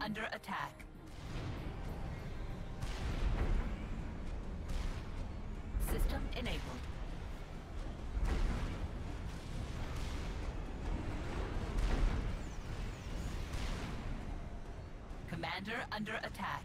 under attack. System enabled. Commander under attack.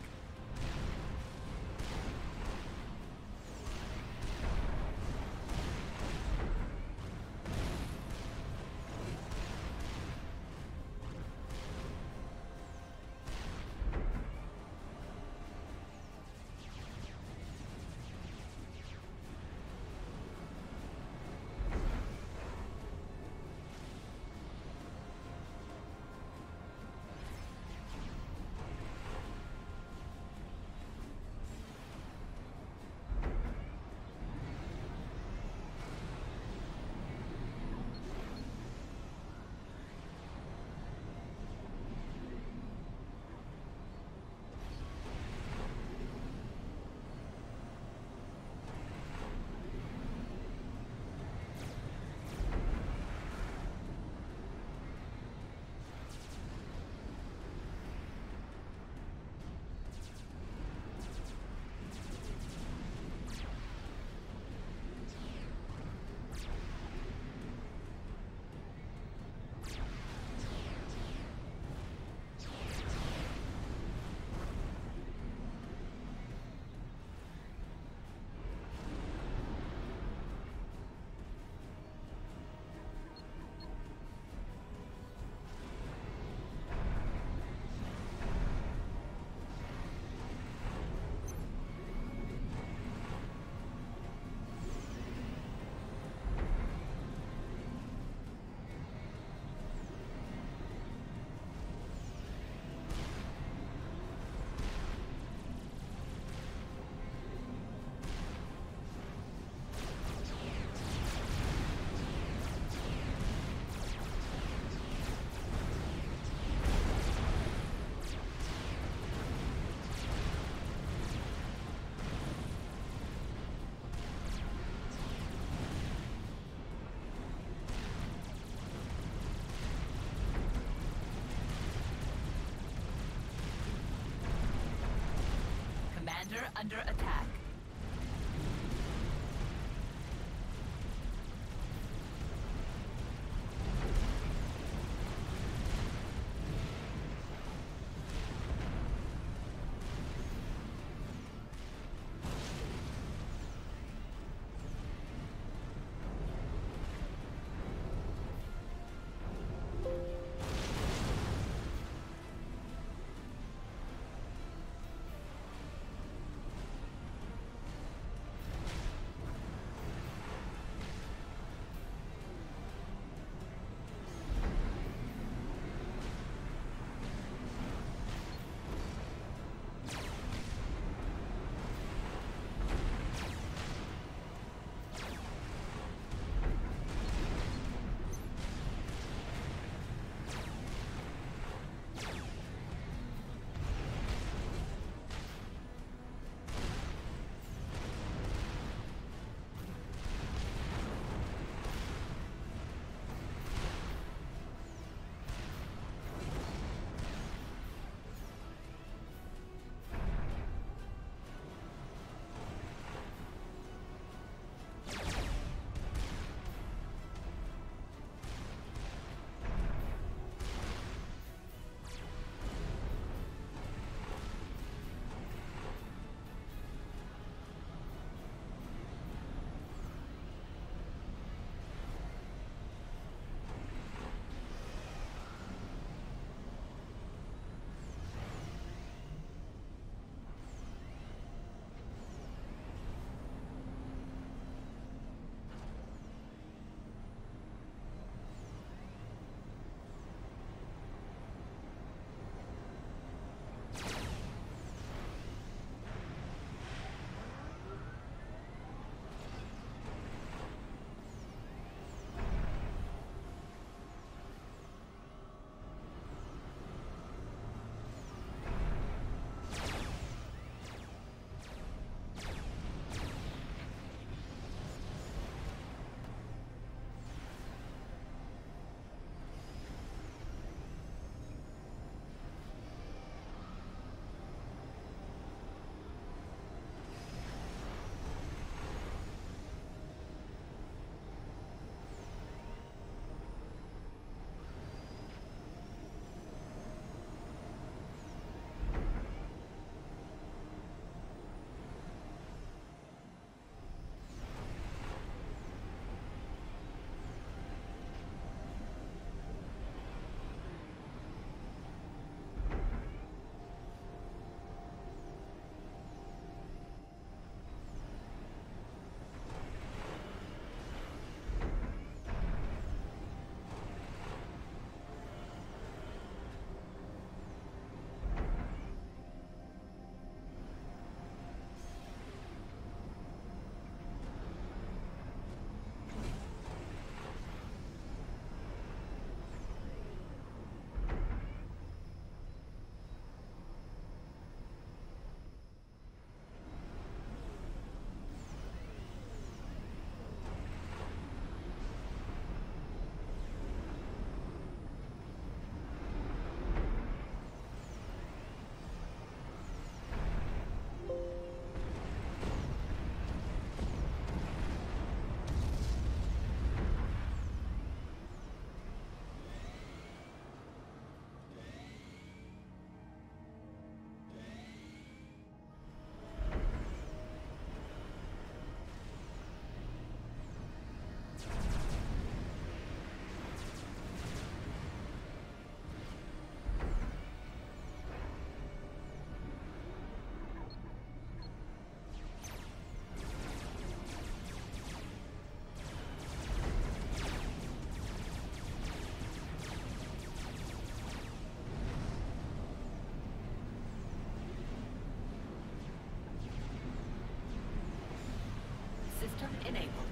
Under attack. System enabled.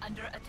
Under attack.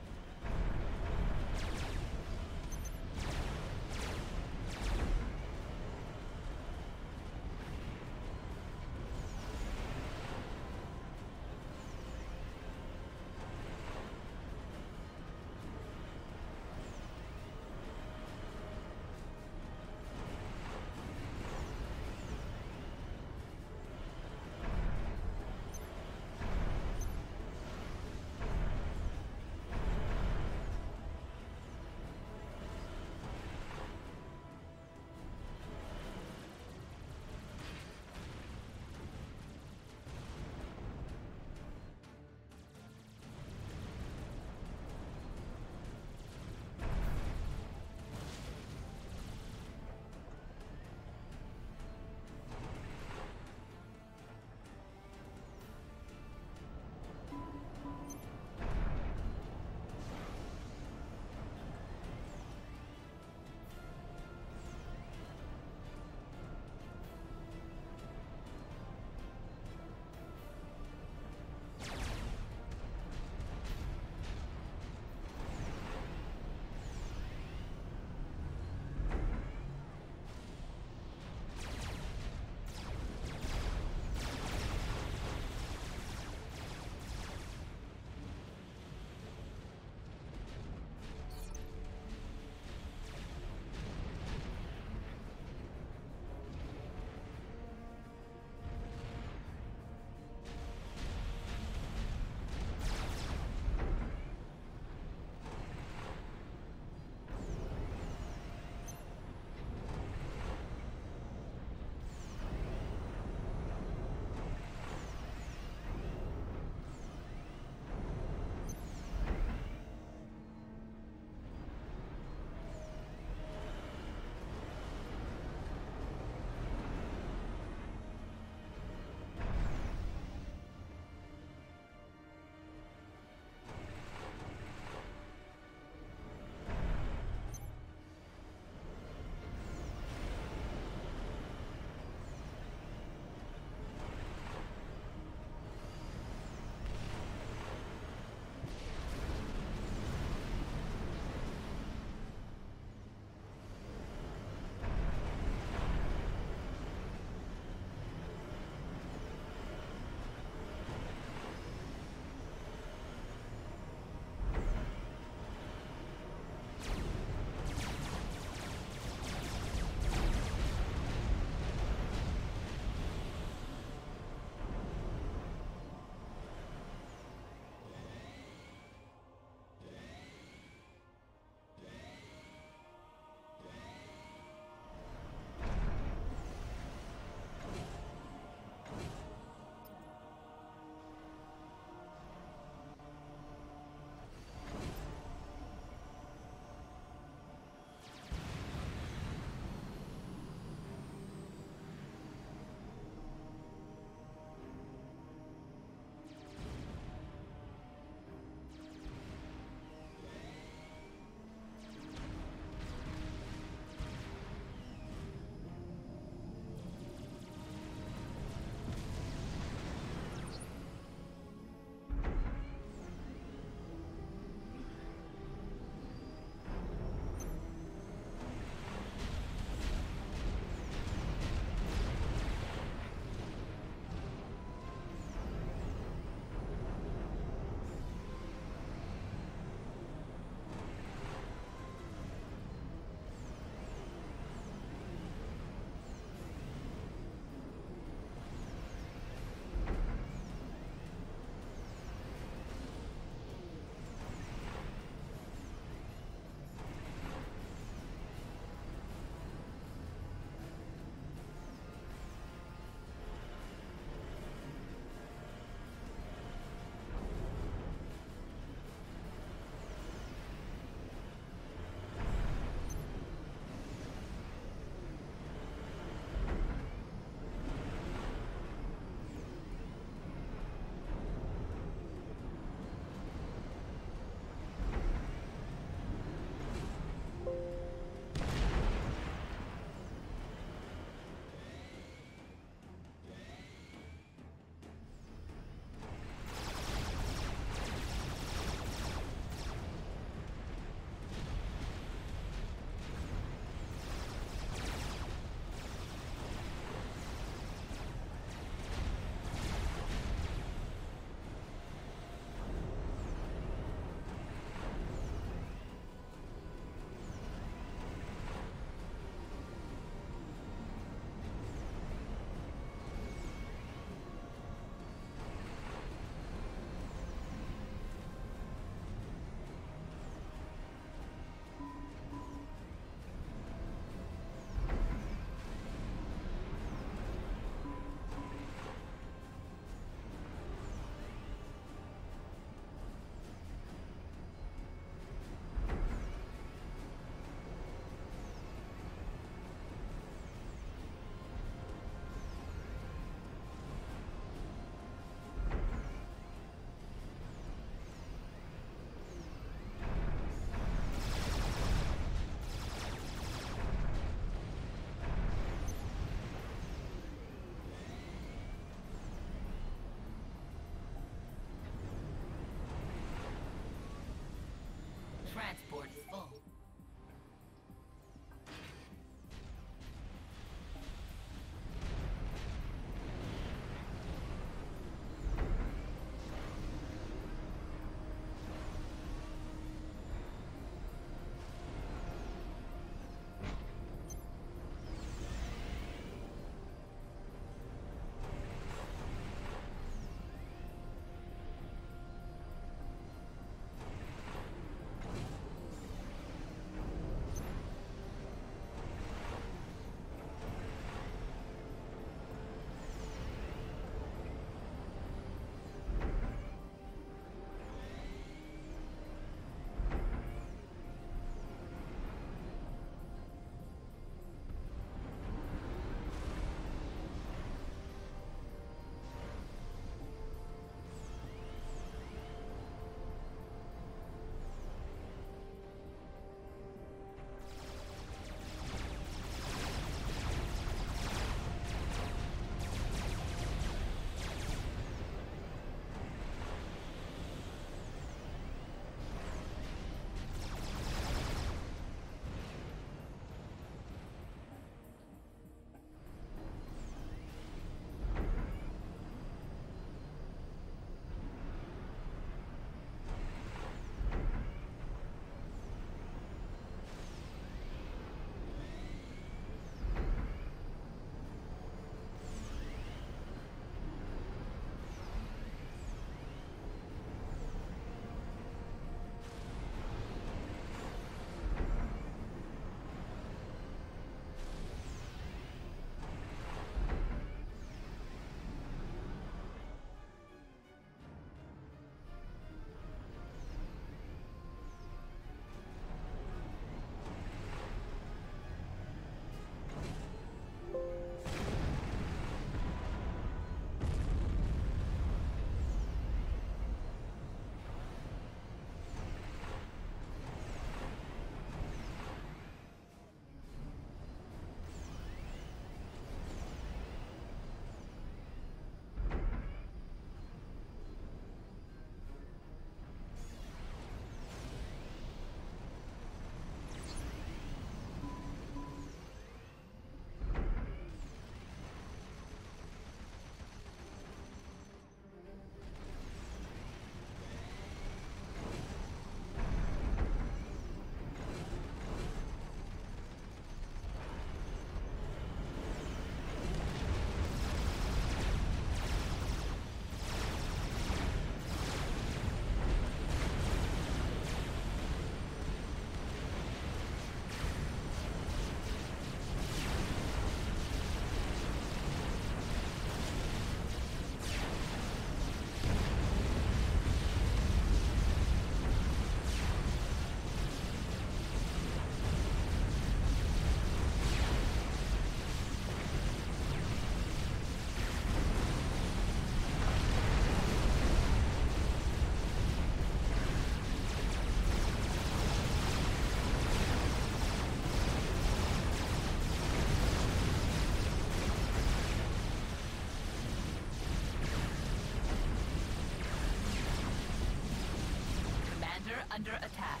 Under attack.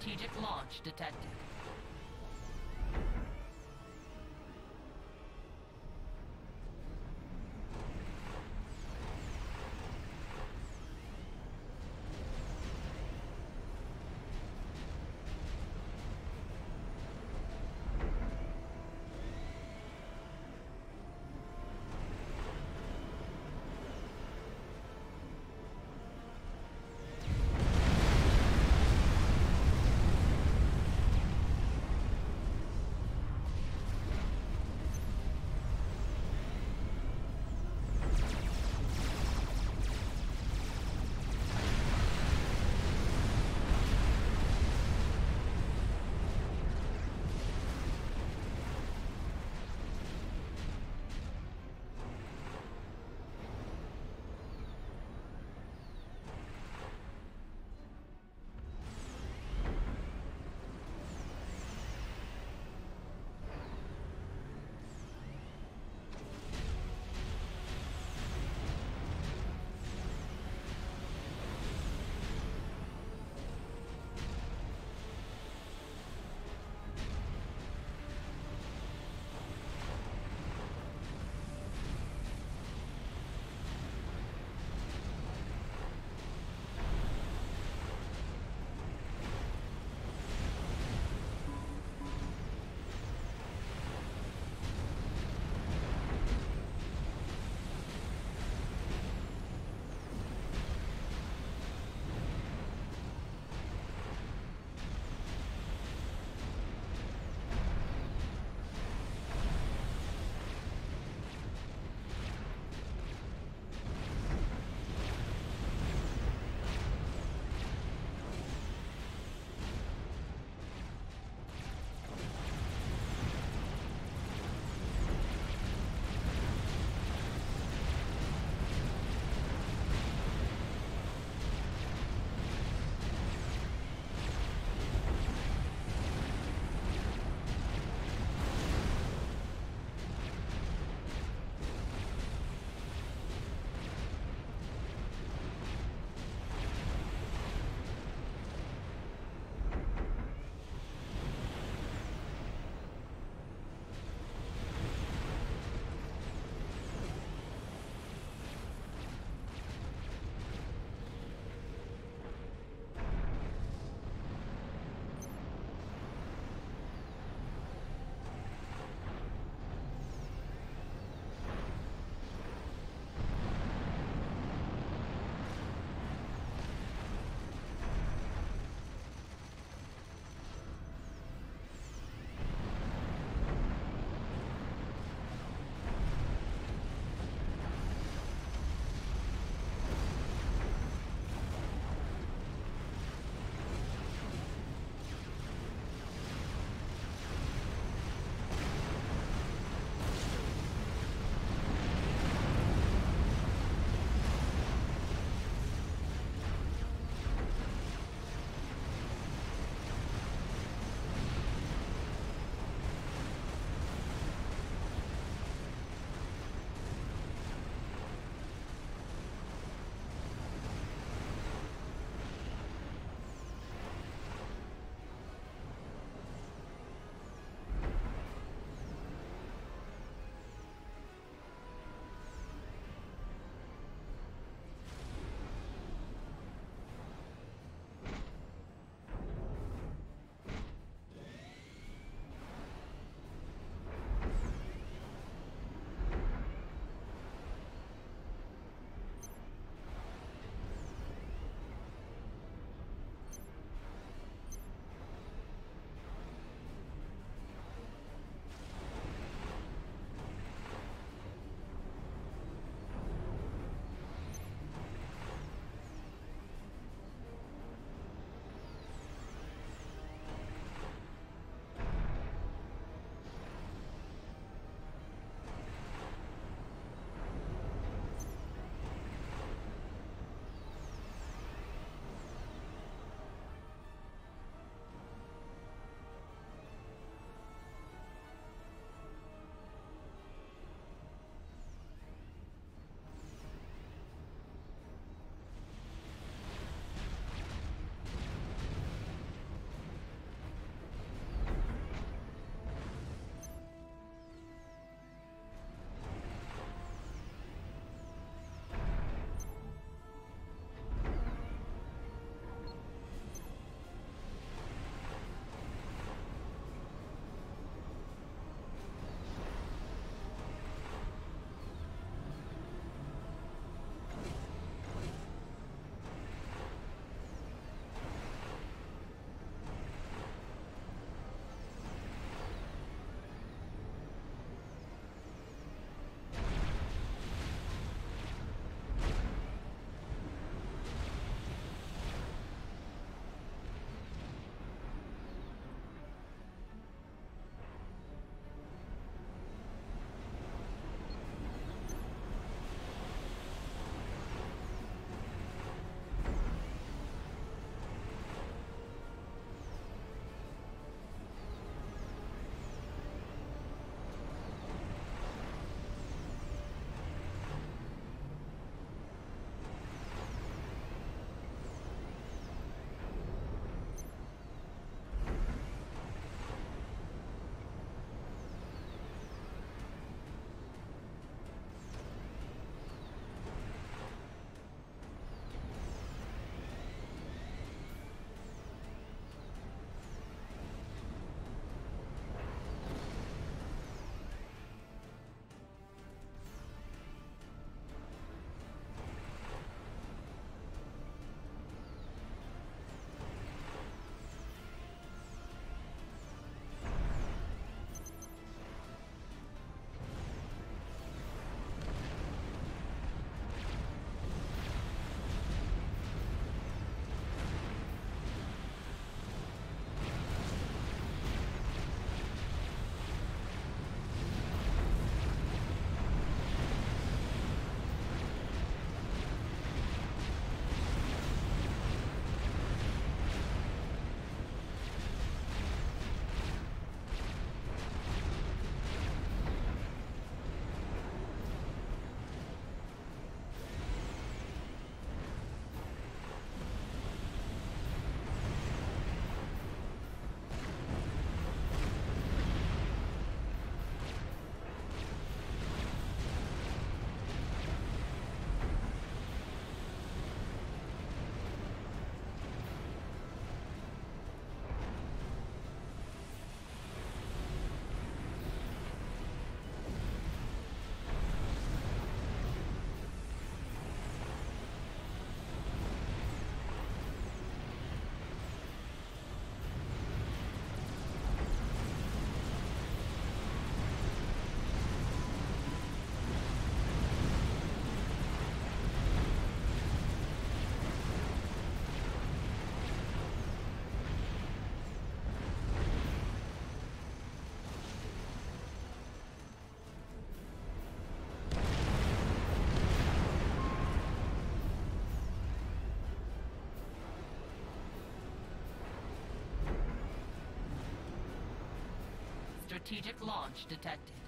Strategic launch detected. Strategic launch detected.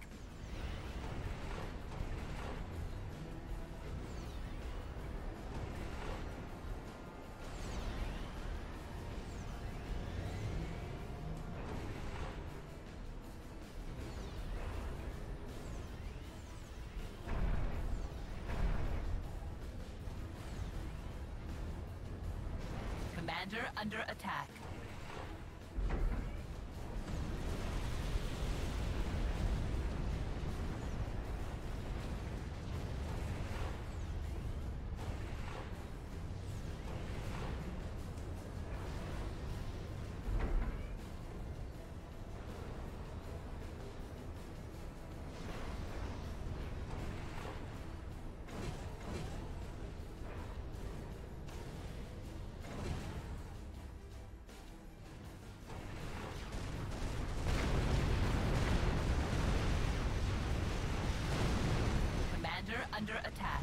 Under attack.